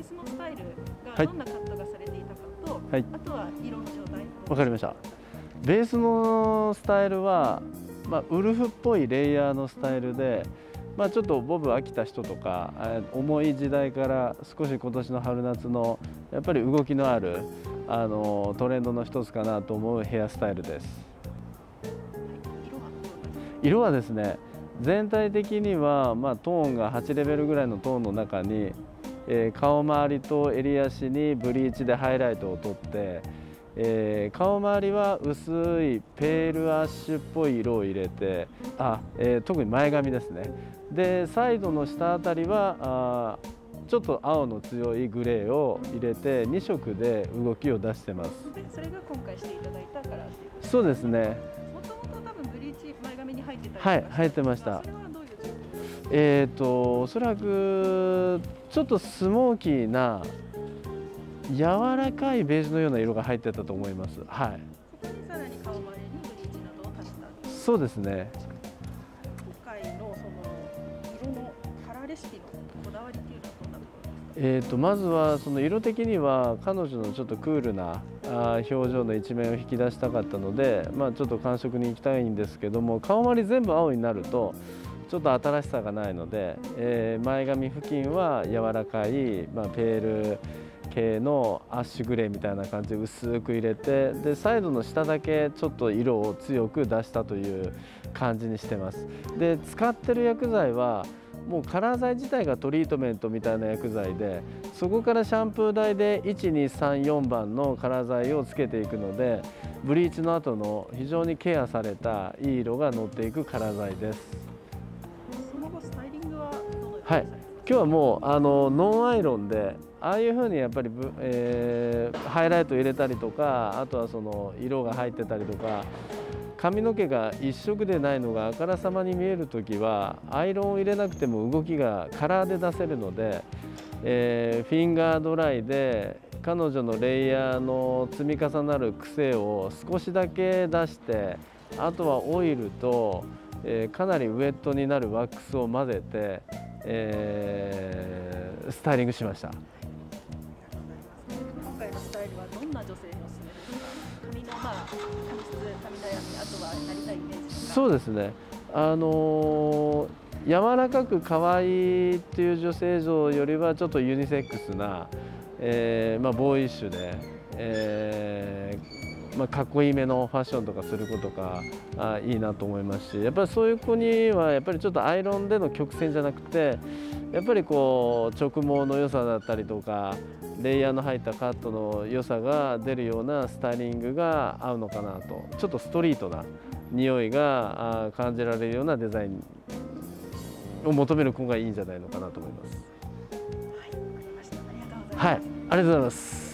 ースのスタイルはい。がどんなカットがされていたかと、はい。あとは色の状態わかりました。ベースのスタイルは、まあ、ウルフっぽいレイヤーのスタイルで、まあ、ちょっとボブ飽きた人とかえー重い時代から少し今年の春夏のやっぱり動きのあるあのトレンドの一つかなと思うヘアスタイルです。色は色はですね全体的には、まあ、トーンが8レベルぐらいのトーンの中に、えー顔周りと襟足にブリーチでハイライトを取って、えー顔周りは薄いペールアッシュっぽい色を入れてあ、えー特に前髪ですね。でサイドの下あたりはあーちょっと青の強いグレーを入れて2色で動きを出してます。でそれが今回していただいたカラーそうですね。もともと多分ブリーチ前髪に入ってたはいか入ってました。えー、とおそらくちょっとスモーキーな柔らかいベージュのような色が入ってたと思います。はい、さらに顔周りにブリーチなどを足したそうですね。今回のその色のカラーレシピのこだわりっていうのはどんなところですか？えー、とまずはその色的には彼女のちょっとクールな表情の一面を引き出したかったので、まあ、ちょっと感触に行きたいんですけども顔周り全部青になるとちょっと新しさがないので、えー前髪付近は柔らかい、まあ、ペール系のアッシュグレーみたいな感じで薄く入れてでサイドの下だけちょっと色を強く出したという感じにしてます。で使ってる薬剤はもうカラー剤自体がトリートメントみたいな薬剤でそこからシャンプー台で1234番のカラー剤をつけていくのでブリーチの後の非常にケアされたいい色が乗っていくカラー剤です後スタイリングははい。今日はもうあのノンアイロンでああいう風にやっぱり、えーハイライト入れたりとかあとはその色が入ってたりとか髪の毛が一色でないのがあからさまに見える時はアイロンを入れなくても動きがカラーで出せるので、えーフィンガードライで彼女のレイヤーの積み重なる癖を少しだけ出してあとはオイルと、えーかなりウェットになるワックスを混ぜて、えースタイリングしました。今回のスタイルはどんな女性におすすめ？ですか髪のまあ髪質髪悩みあとはなりたいイメージそうですね。あのー柔らかく可愛いっていう女性像よりはちょっとユニセックスな、えーまあ、ボーイッシュで、えーまあ、かっこいいめのファッションとかすることがあいいなと思いますしやっぱりそういう子にはやっぱりちょっとアイロンでの曲線じゃなくてやっぱりこう直毛の良さだったりとかレイヤーの入ったカットの良さが出るようなスタイリングが合うのかなとちょっとストリートな匂いが感じられるようなデザインを求める子がいいんじゃないのかなと思。います、はい、ありがとうございます。